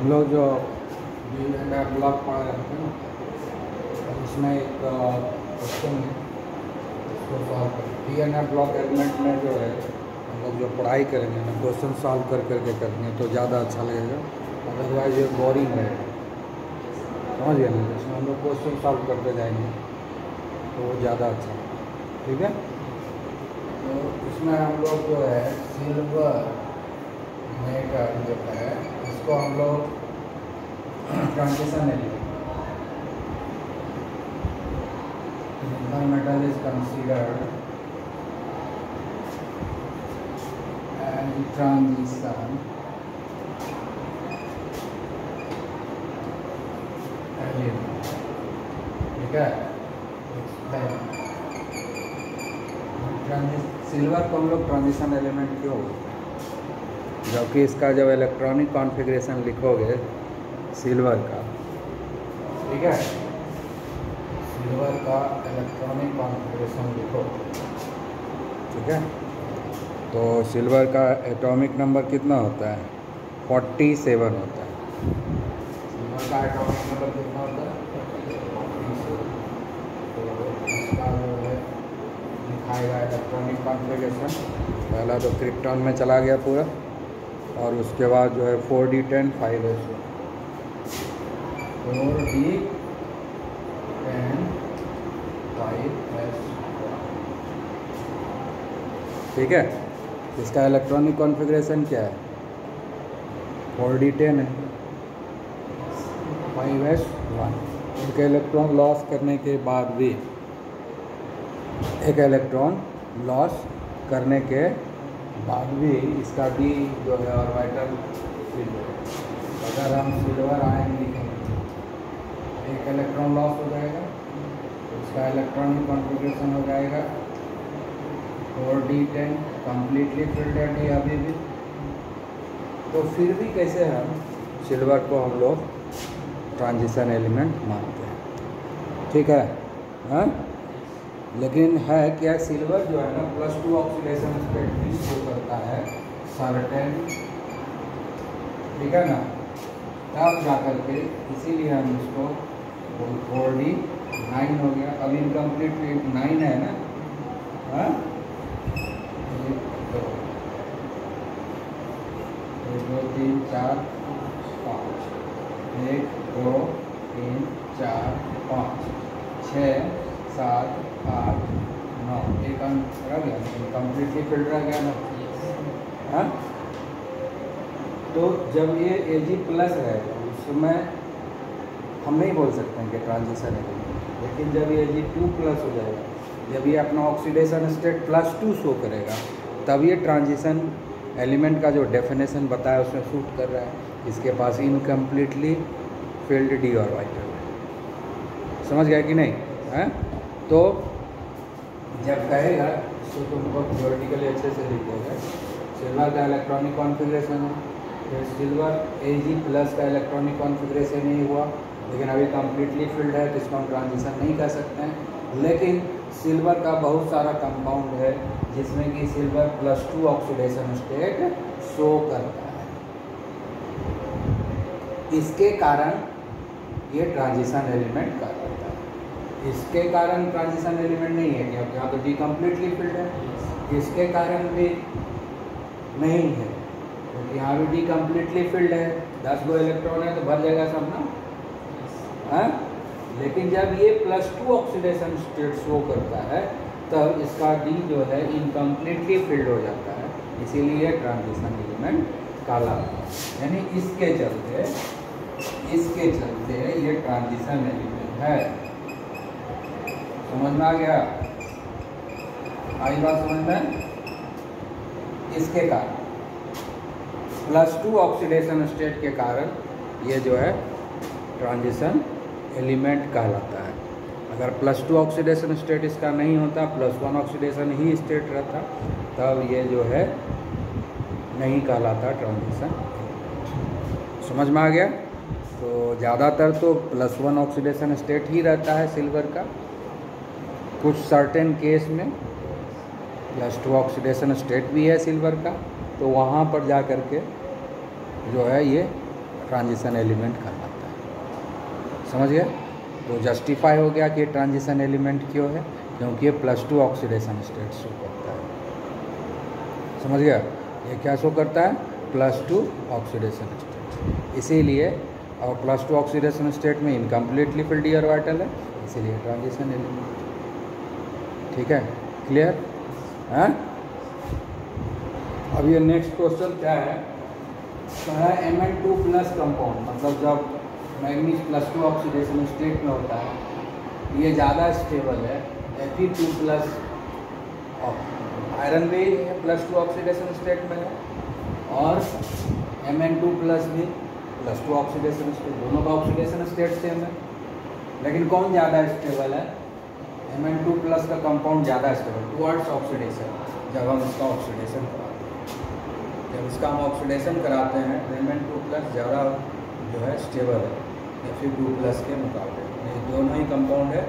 हम लोग जो डी एंड एफ़ ब्लॉक पढ़ रहे थे ना तो उसमें एक क्वेश्चन है, उसको सॉल्व कर। D and F block element में जो है, हम लोग जो पढ़ाई करेंगे, ना क्वेश्चन सॉल्व कर करके करेंगे तो ज़्यादा अच्छा लगेगा। अदरवाइज़ ये बोरिंग है। समझ गए ना? इसमें हम लोग क्वेश्चन सॉल्व करते जाएँगे तो वो ज़्यादा अच्छा ठीक है? तो इसमें हम लोग जो है सिल्वर में का जो है, इसको हम लोग transition element metal is considered as transition element ठीक है सिल्वर को हम लोग ट्रांजिशन एलिमेंट क्यों? जबकि इसका जब इलेक्ट्रॉनिक कॉन्फ़िगरेशन लिखोगे सिल्वर का। ठीक है? सिल्वर का इलेक्ट्रॉनिक कॉन्फ़िगरेशन लिखो। ठीक है? तो सिल्वर का एटॉमिक नंबर कितना होता है? फोर्टी सेवन होता है। सिल्वर का एटॉमिक नंबर कितना होता है? दिखाएगा इलेक्ट्रॉनिक कॉन्फ़िगरेशन पहला तो क्रिप्टॉन में चला गया पूरा। और उसके बाद जो है four D ten five S four D ten five S ठीक है? इसका इलेक्ट्रॉनिक कॉन्फ़िगरेशन क्या है? फोर डी टेन है। फाइव एस वन इनके इलेक्ट्रॉन लॉस करने के बाद भी एक इलेक्ट्रॉन लॉस करने के बाद भी इसका डी जो है ऑर्बिटल अगर हम सिल्वर आयन एक इलेक्ट्रॉन लॉस हो जाएगा इसका इलेक्ट्रॉनिक कॉन्फ़िगरेशन हो जाएगा। Four D ten completely filled है डी अभी भी। तो फिर भी कैसे हम सिल्वर को हम लोग ट्रांजिशन एलिमेंट मानते हैं? ठीक है? हाँ? लेकिन है क्या सिल्वर जो है ना प्लस टू ऑक्सीडेशन स्टेट भी शो करता है सर्टेन ठीक है ना? तब जा कर के इसीलिए हम इसको फोर डी नाइन हो गया। अब इनकम्प्लीट एक नाइन है ना? हाँ? एक दो। दो तीन चार पाँच। एक दो तीन चार पाँच। छः सात आठ नौ। एक अंक रह गया। कम्प्लीटली फिल्ड रह गया ना? हाँ? तो जब ये ए जी प्लस रहेगा उस समय हम नहीं बोल सकते हैं कि ट्रांजिशन है। लेकिन जब ये जी टू प्लस हो जाएगा, जब ये अपना oxidation state plus two show करेगा, तब ये ट्रांजिशन एलिमेंट का जो डेफिनेशन बताया उसमें शूट कर रहा है। इसके पास इनकम्प्लीटली फ़ील्ड डी और वाइटर समझ गया कि नहीं? है? तो जब कहेगा तो तुमको थियोरटिकली अच्छे से लिख देगा। सिल्वर का इलेक्ट्रॉनिक कॉन्फ़िगरेशन है, फिर सिल्वर ए जी प्लस का इलेक्ट्रॉनिक कॉन्फ़िगरेशन ही हुआ। लेकिन अभी कम्प्लीटली फिल्ड है तो इसको हम ट्रांजिशन नहीं कर सकते हैं। लेकिन सिल्वर का बहुत सारा कंपाउंड है, जिसमें कि silver plus two oxidation state show करता है। इसके कारण ये ट्रांजिशन एलिमेंट कर है। इसके कारण ट्रांजिशन एलिमेंट नहीं है क्योंकि यहाँ तो डी कम्प्लीटली फिल्ड है। इसके कारण भी नहीं है, क्योंकि यहाँ भी डी कम्प्लीटली फिल्ड है। दस गो इलेक्ट्रॉन है तो भर जाएगा सब ना। है? लेकिन जब ये plus two oxidation state show करता है, तब इसका डी जो है इनकम्प्लीटली फिल्ड हो जाता है। इसीलिए ट्रांजिशन एलिमेंट काला यानी इसके चलते इसके चलते ये ट्रांजिशन एलिमेंट है। समझ में आ गया? आई बात समझ में? इसके कारण प्लस टू ऑक्सीडेशन स्टेट के कारण ये जो है ट्रांजिशन एलिमेंट कहलाता है। अगर प्लस टू ऑक्सीडेशन स्टेट इसका नहीं होता, प्लस वन ऑक्सीडेशन ही स्टेट रहता, तब ये जो है नहीं कहलाता ट्रांजिशन। समझ में आ गया? तो ज़्यादातर तो प्लस वन ऑक्सीडेशन स्टेट ही रहता है सिल्वर का। कुछ सर्टेन केस में प्लस टू ऑक्सीडेशन स्टेट भी है सिल्वर का तो वहाँ पर जा कर के जो है ये ट्रांजिशन एलिमेंट है समझ गए? तो जस्टिफाई हो गया कि ट्रांजिशन एलिमेंट क्यों है? क्योंकि ये plus two oxidation state show करता है। समझ गया? ये क्या शो करता है? प्लस टू ऑक्सीडेशन स्टेट इसीलिए और प्लस टू ऑक्सीडेशन स्टेट में इनकम्प्लीटली फिल्ड डी ऑर्बिटल है, इसीलिए ट्रांजिशन एलिमेंट ठीक है? क्लियर है? अब ये नेक्स्ट क्वेश्चन क्या है? है M N two plus compound मतलब जब manganese plus two oxidation state में होता है। ये ज़्यादा स्टेबल है। एफ़ टू प्लस आयरन भी प्लस टू ऑक्सीडेशन स्टेट में है और एम एन टू प्लस भी प्लस टू ऑक्सीडेशन स्टेट दोनों का ऑक्सीडेशन स्टेट सेम है। लेकिन कौन ज़्यादा स्टेबल है? एम एन टू प्लस का कंपाउंड ज़्यादा स्टेबल टूवर्ड्स ऑक्सीडेशन जब हम इसका ऑक्सीडेशन जब इसका हम ऑक्सीडेशन कराते हैं तो एम एन टू प्लस ज़्यादा जो है स्टेबल है। या फिर टू प्लस के मुकाबले। ये दोनों ही कंपाउंड है।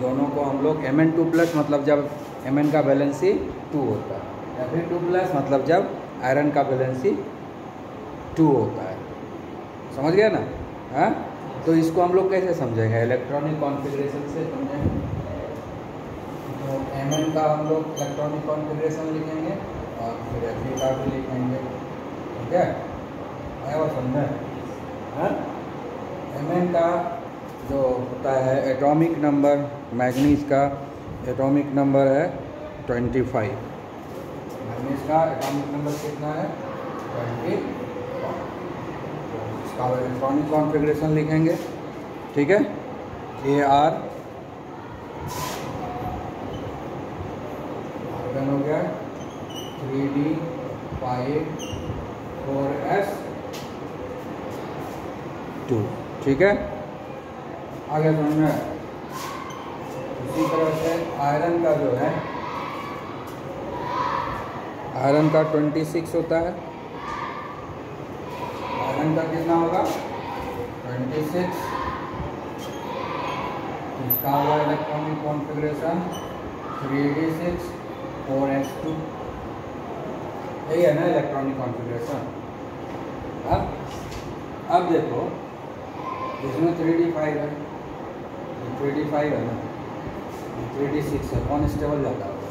दोनों को हम लोग एम एन टू प्लस मतलब जब एम एन का बैलेंसी टू होता है। या फिर टू प्लस मतलब जब आयरन का बैलेंसी टू होता है। समझ गया ना? हाँ? तो इसको हम लोग कैसे समझेंगे? इलेक्ट्रॉनिक कॉन्फ़िगरेशन से समझेंगे। तो एम एन का हम लोग इलेक्ट्रॉनिक कॉन्फ़िगरेशन लिखेंगे और फिर एफ़ का भी लिखेंगे। ठीक है? वो समझे? हाँ? एम एन का जो होता है एटॉमिक नंबर मैग्नीज का एटॉमिक नंबर है ट्वेंटी फाइव मैग्नीज का एटॉमिक नंबर कितना है? ट्वेंटी इसका इलेक्ट्रॉनिक कॉन्फ़िगरेशन लिखेंगे। ठीक है? ए आर आर्गन हो गया three D five four S two ठीक है? आगे में इसी तरह से आयरन का जो है आयरन का ट्वेंटी सिक्स होता है। आयरन का कितना होगा? ट्वेंटी सिक्स इसका होगा electronic configuration three D six four S two यही है ना इलेक्ट्रॉनिक कॉन्फ़िगरेशन अब अब देखो इसमें थ्री डी फाइव है। थ्री डी फाइव है ना। थ्री डी सिक्स है। कौन स्टेबल ज़्यादा होगा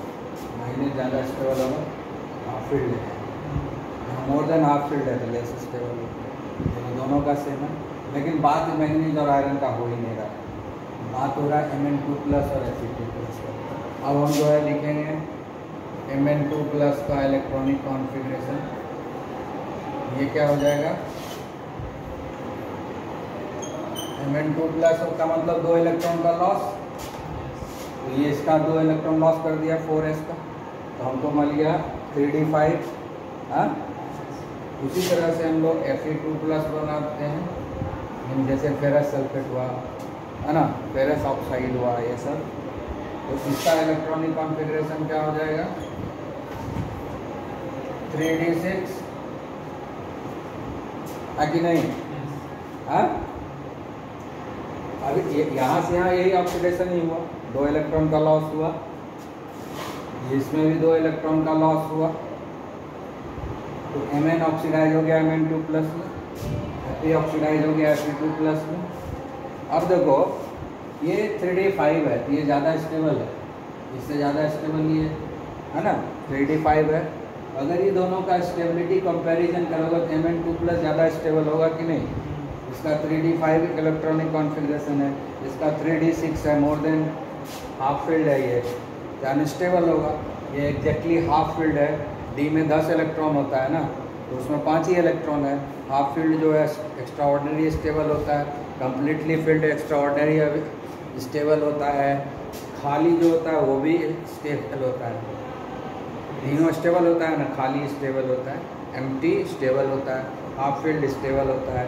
महीने ज़्यादा स्टेबल होगा हाफ़ फ़ील्ड है। मोर देन हाफ़ फ़ील्ड है तो लेस स्टेबल होगा दोनों का सेम है। लेकिन बात मैग्नीज और आयरन का हो ही नहीं रहा। बात हो रहा है एम एन टू प्लस और एफ़ टू प्लस अब हम जो है लिखेंगे एम एन टू प्लस का इलेक्ट्रॉनिक कॉन्फ़िगरेशन ये क्या हो जाएगा? एम एन टू प्लस का मतलब दो इलेक्ट्रॉन का लॉस तो ये इसका दो इलेक्ट्रॉन लॉस कर दिया फोर एस का। तो हमको मिल गया थ्री डी फाइव हाँ? उसी तरह से हम लोग एफ़ ई टू प्लस बनाते हैं। जैसे फेरस सल्फेट हुआ है ना? फेरस ऑक्साइड हुआ ये सब। तो इसका इलेक्ट्रॉनिक कॉन्फ़िगरेशन क्या हो जाएगा? थ्री डी सिक्स है कि नहीं? हाँ? अभी यहाँ से यहाँ यही ऑक्सीडेशन ही हुआ। दो इलेक्ट्रॉन का लॉस हुआ। इसमें भी दो इलेक्ट्रॉन का लॉस हुआ। तो एम एन ऑक्सीडाइज हो गया एम एन टू प्लस में। एफ़ ऑक्सीडाइज हो गया एफ़ टू प्लस में। अब देखो, ये थ्री डी फाइव है तो ये ज़्यादा स्टेबल है। इससे ज़्यादा स्टेबल ये है ना? थ्री डी फाइव है। अगर ये दोनों का स्टेबिलिटी कंपैरिजन करोगे तो एम एन टू प्लस ज़्यादा स्टेबल होगा कि नहीं? इसका three D five electronic configuration है, इसका थ्री डी सिक्स है मोर देन हाफ़ फ़ील्ड है ये। अनस्टेबल होगा, ये एग्जैक्टली हाफ़ फ़ील्ड है। डी में दस इलेक्ट्रॉन होता है ना तो उसमें पाँच ही इलेक्ट्रॉन है। हाफ़ फ़ील्ड जो है एक्स्ट्रा ऑर्डनरी स्टेबल होता है completely filled extraordinary stable होता है। खाली जो होता है, वो भी स्टेबल होता है। तीनों स्टेबल होता है ना, खाली स्टेबल होता है। एम स्टेबल होता है। हाफ़ फ़ील्ड स्टेबल होता है।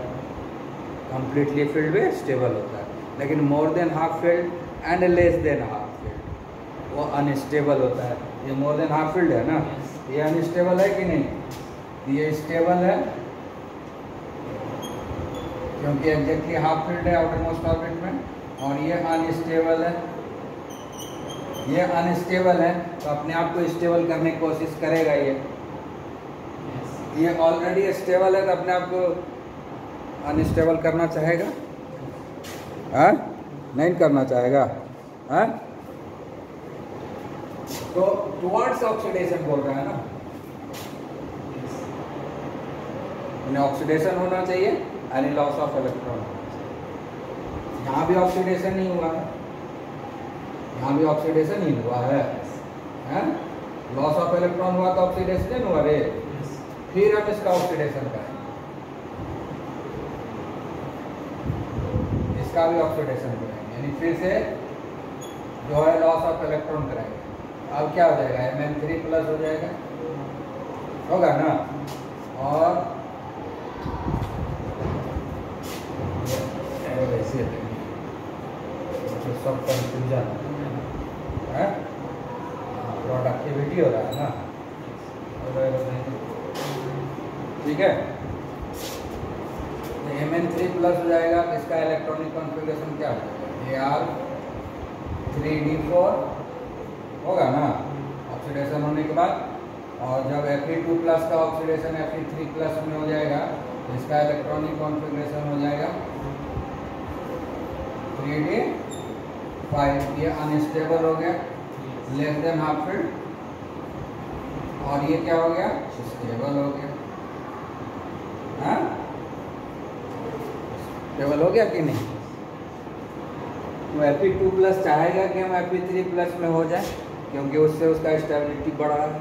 कम्प्लीटली फ़ील्ड में स्टेबल होता है। लेकिन more than half filled and less than half filled वो अनस्टेबल होता है। ये मोर देन हाफ़ फ़ील्ड है ना? ये अनस्टेबल है कि नहीं? ये स्टेबल है? क्योंकि एग्जैक्टली हाफ़ फ़ील्ड है आउटर मोस्ट ऑर्बिट में और ये अनस्टेबल है। ये अनस्टेबल है तो अपने आप को स्टेबल करने की कोशिश करेगा ये। ये ऑलरेडी स्टेबल है तो अपने आप को अनस्टेबल करना चाहेगा? हाँ? नहीं करना चाहेगा? हाँ? तो टुवर्ड्स ऑक्सीडेशन बोल रहा है ना? इन्हें ऑक्सीडेशन होना चाहिए यानी लॉस ऑफ़ इलेक्ट्रॉन यहाँ भी ऑक्सीडेशन नहीं हुआ है। यहाँ भी ऑक्सीडेशन नहीं हुआ है। हैं? लॉस ऑफ़ इलेक्ट्रॉन हुआ तो ऑक्सीडेशन हुआ रे। फिर हम इसका ऑक्सीडेशन करें इसका भी ऑक्सीडेशन करेंगे यानी फिर से जो है लॉस ऑफ़ इलेक्ट्रॉन कराएँगे। अब क्या हो जाएगा? एम एन थ्री प्लस हो जाएगा। होगा ना? और वैसे तो सब कंफ्यूजन है। प्रोडक्टिविटी हो रहा है ना? ठीक है? एन थ्री प्लस हो जाएगा तो इसका इलेक्ट्रॉनिक कॉन्फ़िगरेशन क्या हो जाएगा A R three D four होगा ना? ऑक्सीडेशन होने के बाद, और जब एफ़ ई टू प्लस का oxidation F E three plus में हो जाएगा तो इसका इलेक्ट्रॉनिक कॉन्फ़िगरेशन हो जाएगा थ्री डी फाइव ये अनस्टेबल हो गया लेस देन हाफ़ फ़ील्ड और ये क्या हो गया? स्टेबल हो गया। हाँ? स्टेबल हो गया कि नहीं? तो एफ़ टू प्लस चाहेगा कि हम एफ़ पी थ्री प्लस में हो जाए, क्योंकि उससे उसका स्टेबिलिटी बढ़ा। है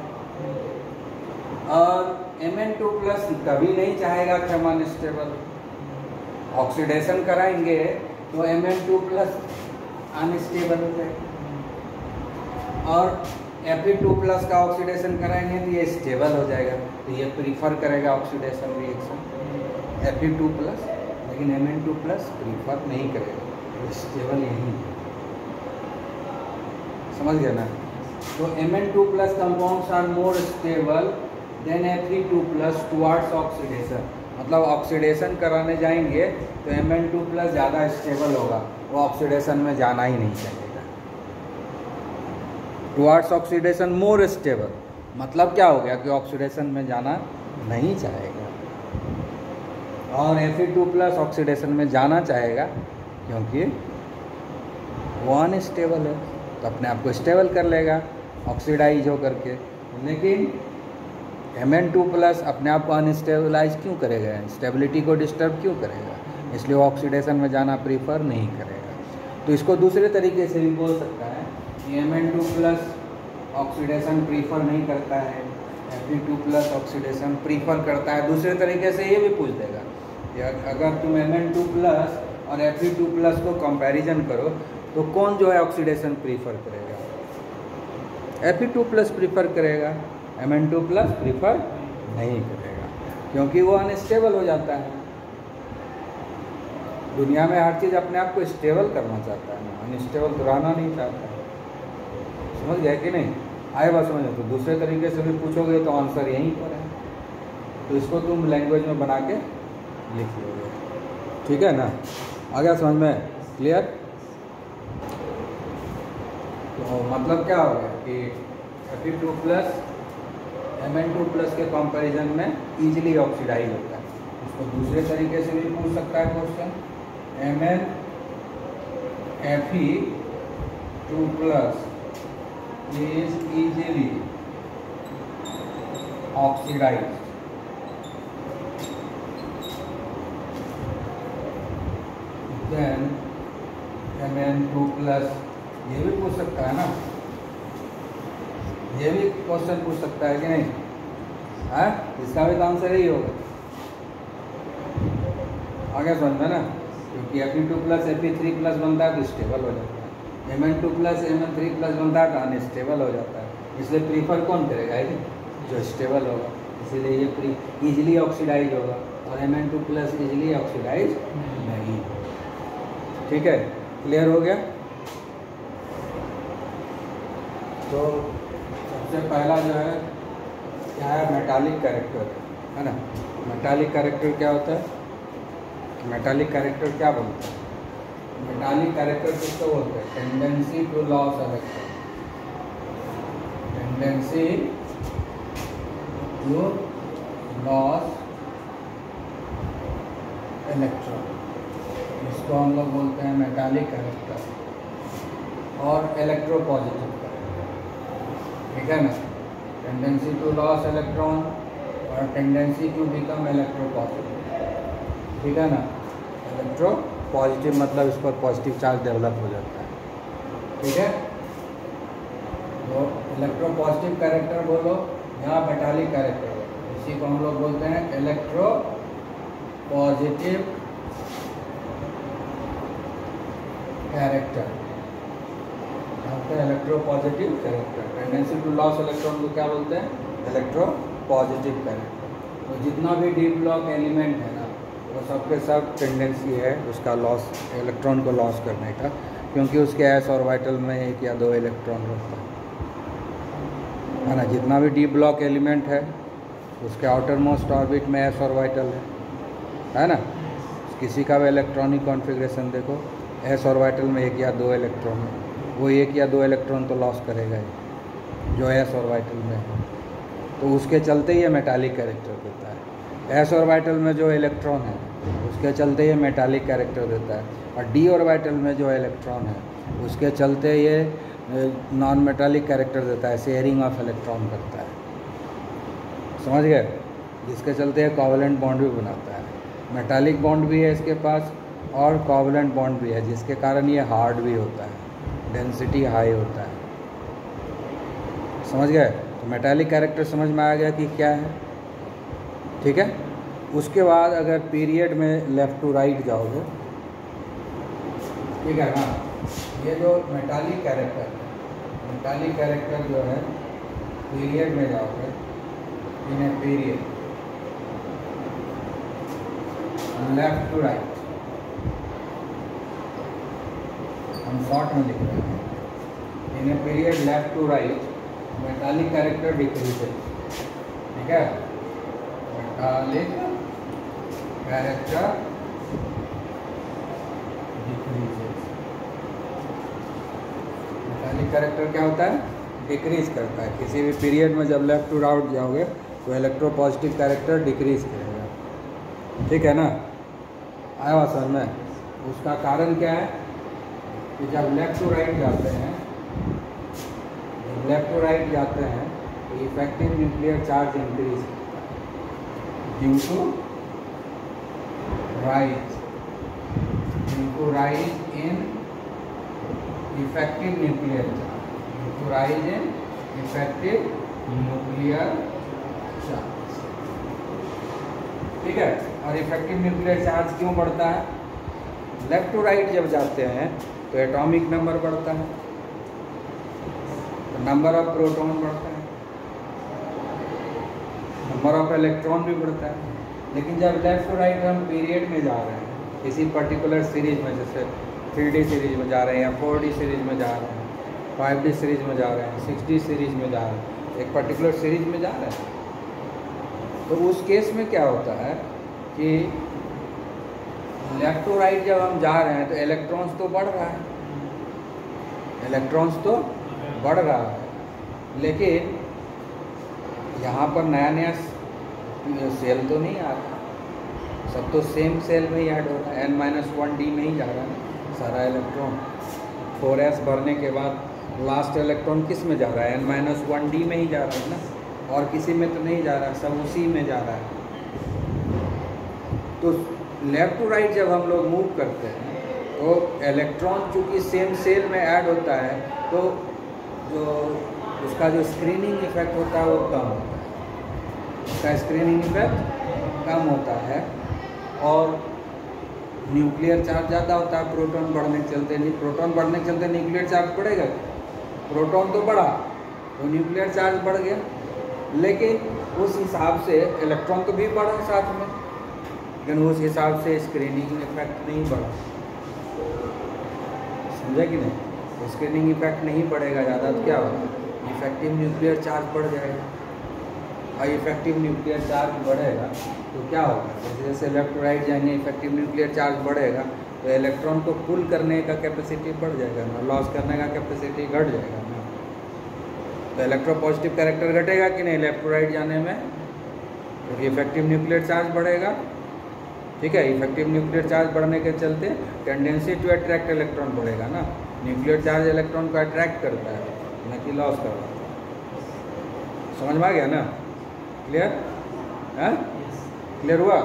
और एम एन टू प्लस कभी नहीं चाहेगा कि हम अनस्टेबल ऑक्सीडेशन कराएँगे तो M N two plus unstable हो जाएगा। और एफ़ टू प्लस का ऑक्सीडेशन कराएँगे तो ये स्टेबल हो जाएगा। तो ये प्रीफर करेगा oxidation reaction F two plus लेकिन M N two plus prefer नहीं करेगा। स्टेबल यही समझ गया ना? तो M N two plus compounds are more stable than F two plus towards oxidation मतलब ऑक्सीडेशन कराने जाएँगे तो एम एन टू प्लस ज़्यादा स्टेबल होगा। वो ऑक्सीडेशन में जाना ही नहीं चाहेगा टुवार्ड्स ऑक्सीडेशन मोर स्टेबल मतलब क्या हो गया कि ऑक्सीडेशन में जाना नहीं चाहेगा और एफ़ टू प्लस ऑक्सीडेशन में जाना चाहेगा, क्योंकि वो अनस्टेबल है तो अपने आप को स्टेबल कर लेगा ऑक्सीडाइज हो करके लेकिन एम एन टू प्लस अपने आप को अनस्टेबलाइज क्यों करेगा? स्टेबिलिटी को डिस्टर्ब क्यों करेगा? इसलिए वो ऑक्सीडेशन में जाना प्रीफर नहीं करेगा। तो इसको दूसरे तरीके से भी बोल सकता है कि M N two plus oxidation prefer नहीं करता है। F two plus oxidation prefer करता है। दूसरे तरीके से ये भी पूछ देगा। कि अगर तुम एम एन टू प्लस और एफ़ ई टू प्लस को कंपैरिजन करो तो कौन जो है ऑक्सीडेशन प्रीफर करेगा? F E two plus prefer करेगा M N two plus prefer नहीं करेगा, क्योंकि वो अनस्टेबल हो जाता है। दुनिया में हर चीज़ अपने आप को स्टेबल करना चाहता है अनस्टेबल तो रहना नहीं चाहता है। समझ गया कि नहीं? आए बात समझ तो दूसरे तरीके से भी पूछोगे तो आंसर यहीं पर है। तो इसको तुम लैंग्वेज में बना के लिख लोगे। ठीक है ना? आ गया समझ में? क्लियर तो मतलब क्या हो गया कि thirty two plus M N two plus के कंपैरिजन में इजीली ऑक्सीडाइज होता है। इसको दूसरे तरीके से भी पूछ सकता है question M N F E two plus is easily oxidized. Then Mn2 plus, ये भी पूछ सकता है ना? ये भी क्वेश्चन पूछ सकता है कि नहीं? है? इसका भी तो आंसर यही होगा। आगे में ना, क्योंकि F two plus FB three plus बनता है तो स्टेबल हो जाता है। M N two plus M N three plus बनता है तो अनस्टेबल हो जाता है। इसलिए प्रीफर कौन करेगा है जो स्टेबल होगा। इसीलिए ये प्री इजिली ऑक्सीडाइज होगा। और M N two plus easily oxidize ठीक है? क्लियर हो गया? तो सबसे पहला जो है, क्या है? मेटालिक कैरेक्टर है ना? मेटालिक कैरेक्टर क्या होता है? मेटालिक कैरेक्टर क्या बोलते हैं? मेटालिक कैरेक्टर किसको बोलते हैं? Tendency to loss electron tendency to loss electron इसको हम लोग बोलते हैं मेटालिक कैरेक्टर और इलेक्ट्रो इलेक्ट्रोपॉजिटिव ठीक है ना? टेंडेंसी टू लॉस इलेक्ट्रॉन और टेंडेंसी टू बिकम इलेक्ट्रोपॉजिटिव ठीक है ना? इलेक्ट्रो पॉजिटिव मतलब इस पर पॉजिटिव चार्ज डेवलप हो जाता है। ठीक है? तो इलेक्ट्रो पॉजिटिव कैरेक्टर बोलो या मेटालिक कैरेक्टर इसी को हम लोग बोलते हैं इलेक्ट्रो पॉजिटिव कैरेक्टर आपका electropositive character tendency to loss electron को क्या बोलते हैं? इलेक्ट्रो पॉजिटिव कैरेक्टर तो जितना भी डी ब्लॉक एलिमेंट है ना, वो सबके सब टेंडेंसी है उसका लॉस इलेक्ट्रॉन को लॉस करने का, क्योंकि उसके एस और वाइटल में एक या दो इलेक्ट्रॉन रहता है। है ना? जितना भी डी ब्लॉक एलिमेंट है, उसके आउटर मोस्ट ऑर्बिट में एस और वाइटल है। है ना? किसी का भी इलेक्ट्रॉनिक कॉन्फ़िगरेशन देखो एस और वाइटल में एक या दो इलेक्ट्रॉन है वो एक या दो इलेक्ट्रॉन तो लॉस करेगा ही, जो एस और वाइटल में है। तो उसके चलते ही मेटालिक कैरेक्टर देता है। एस और वाइटल में जो इलेक्ट्रॉन है, उसके चलते ये मेटालिक कैरेक्टर देता है। और डी और वाइटल में जो इलेक्ट्रॉन है, उसके चलते ये नॉन मेटालिक कैरेक्टर देता है शेयरिंग ऑफ़ इलेक्ट्रॉन करता है। समझ गए? जिसके चलते ये कॉवलेंट बॉन्ड भी बनाता है। मेटालिक बॉन्ड भी है इसके पास और कॉवलेंट बॉन्ड भी है, जिसके कारण ये हार्ड भी होता है डेंसिटी हाई होता है। समझ गए? तो मेटालिक कैरेक्टर समझ में आ गया कि क्या है? ठीक है? उसके बाद अगर पीरियड में लेफ़्ट टू राइट जाओगे, ठीक है ना ये जो मेटालिक कैरेक्टर है मेटालिक कैरेक्टर जो है पीरियड में जाओगे in a period left to right हम शॉर्ट में लिख रहे हैं। In a period left to right metallic character decreases ठीक है? Metallic character decreases metallic character क्या होता है? डिक्रीज करता है। किसी भी पीरियड में जब लेफ़्ट टू राउट जाओगे तो इलेक्ट्रो पॉजिटिव कैरेक्टर डिक्रीज करेगा। ठीक है ना? आया सर में। उसका कारण क्या है? कि जब लेफ़्ट टू राइट जाते हैं, जब लेफ़्ट टू राइट जाते हैं तो effective nuclear charge increase due to right due to rise in effective nuclear charge due to rise in effective nuclear charge ठीक है? और इफ़ेक्टिव न्यूक्लियर चार्ज क्यों बढ़ता है? लेफ़्ट टू राइट जब जाते हैं तो एटॉमिक नंबर बढ़ता है। नंबर ऑफ़ प्रोटॉन बढ़ता है। नंबर ऑफ़ इलेक्ट्रॉन भी बढ़ता है। लेकिन जब लेफ़्ट टू राइट हम पीरियड में जा रहे हैं किसी पर्टिकुलर सीरीज़ में, जैसे थ्री सीरीज़ में जा रहे हैं या फोर सीरीज़ में जा रहे हैं फाइव सीरीज़ में जा रहे हैं सिक्स सीरीज़ में जा रहे हैं, एक पर्टिकुलर सीरीज़ में जा रहे हैं। तो उस केस में क्या होता है कि लेफ़्ट टू राइट जब हम जा रहे हैं तो इलेक्ट्रॉन्स तो बढ़ रहा है। इलेक्ट्रॉन्स तो बढ़ रहा है। लेकिन यहाँ पर नया नया सेल तो नहीं आ रहा। सब तो सेम सेल में ही ऐड हो रहा है। एन माइनस वन डी में ही जा रहा है सारा इलेक्ट्रॉन फोर एस भरने के बाद लास्ट इलेक्ट्रॉन किसमें जा रहा है? एन माइनस वन डी में ही जा रहा है ना? और किसी में तो नहीं जा रहा, सब उसी में जा रहा है। तो लेफ़्ट टू राइट जब हम लोग मूव करते हैं तो इलेक्ट्रॉन चूँकि सेम सेल में ऐड होता है तो जो उसका जो स्क्रीनिंग इफ़ेक्ट होता है वो कम होता है। उसका स्क्रीनिंग इफ़ेक्ट कम होता है और न्यूक्लियर चार्ज ज़्यादा होता है प्रोटॉन बढ़ने के चलते नहीं प्रोटॉन बढ़ने के चलते न्यूक्लियर चार्ज बढ़ेगा। प्रोटॉन तो बढ़ा तो न्यूक्लियर चार्ज बढ़ गया। लेकिन उस हिसाब से इलेक्ट्रॉन तो भी बढ़ा साथ में। लेकिन उस हिसाब से स्क्रीनिंग इफ़ेक्ट नहीं बढ़ा समझा कि नहीं? स्क्रीनिंग इफ़ेक्ट नहीं पड़ेगा ज़्यादा तो क्या होगा? इफ़ेक्टिव न्यूक्लियर चार्ज बढ़ जाएगा। और इफ़ेक्टिव न्यूक्लियर चार्ज बढ़ेगा तो क्या होगा? जैसे जैसे लेफ़्ट राइट जाएँगे इफ़ेक्टिव न्यूक्लियर चार्ज बढ़ेगा तो इलेक्ट्रॉन को पुल करने का कैपेसिटी बढ़ जाएगा, ना लॉस करने का कैपेसिटी घट जाएगा, ना। तो इलेक्ट्रो पॉजिटिव कैरेक्टर घटेगा कि नहीं? लेफ़्ट राइट जाने में? क्योंकि इफ़ेक्टिव न्यूक्लियर चार्ज बढ़ेगा। ठीक है इफ़ेक्टिव न्यूक्लियर चार्ज बढ़ने के चलते टेंडेंसी टू अट्रैक्ट इलेक्ट्रॉन बढ़ेगा ना। न्यूक्लियर चार्ज इलेक्ट्रॉन को अट्रैक्ट करता है न कि लॉस करवाता है। समझ में आ गया ना? क्लियर है? क्लियर हुआ?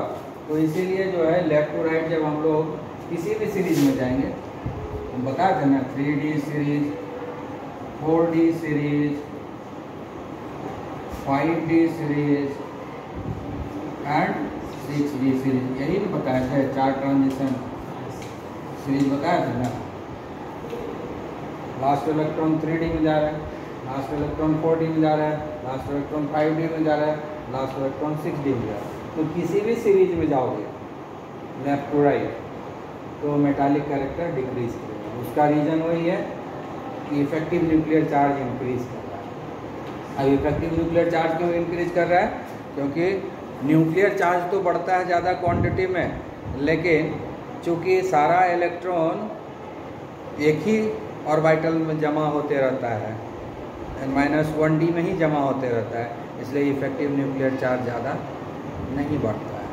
तो इसीलिए जो है लेफ़्ट टू राइट जब हम लोग किसी भी सीरीज़ में जाएँगे हम बताए थे ना three D series four D series five D series and six D series यही तो बताया था चार ट्रांजिशन सीरीज़ बताया था ना? लास्ट इलेक्ट्रॉन थ्री डी में जा रहा है. लास्ट इलेक्ट्रॉन फोर डी में जा रहा है. लास्ट इलेक्ट्रॉन फाइव डी में जा रहा है. लास्ट इलेक्ट्रॉन सिक्स डी में जा रहा है. तो किसी भी सीरीज़ में जाओगे लेफ़्ट टू राइट तो मेटालिक कैरेक्टर डिक्रीज करेगा. उसका रीज़न वही है कि इफ़ेक्टिव न्यूक्लियर चार्ज इंक्रीज कर रहा है. अब इफ़ेक्टिव न्यूक्लियर चार्ज क्यों इंक्रीज कर रहा है? क्योंकि न्यूक्लियर चार्ज तो बढ़ता है ज़्यादा क्वांटिटी में, लेकिन चूँकि सारा इलेक्ट्रॉन एक ही ऑर्बिटल में जमा होते रहता है माइनस वन डी में ही जमा होते रहता है, इसलिए इफ़ेक्टिव न्यूक्लियर चार्ज ज़्यादा नहीं बढ़ता है।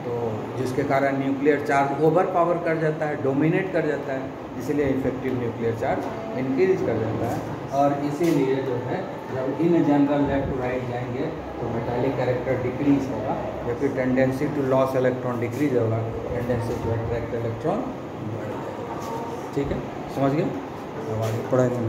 तो जिसके कारण न्यूक्लियर चार्ज ओवर पावर कर जाता है डोमिनेट कर जाता है, इसलिए इफ़ेक्टिव न्यूक्लियर चार्ज इंक्रीज कर जाता है। और इसीलिए जो है, जब in general left to right जाएँगे तो मेटालिक कैरेक्टर डिक्रीज होगा, या फिर tendency to loss electron decrease होगा टेंडेंसी टू अट्रैक्ट इलेक्ट्रॉन बढ़ जाएगा। ठीक है? समझ गए? तो आगे पढ़ाएँगे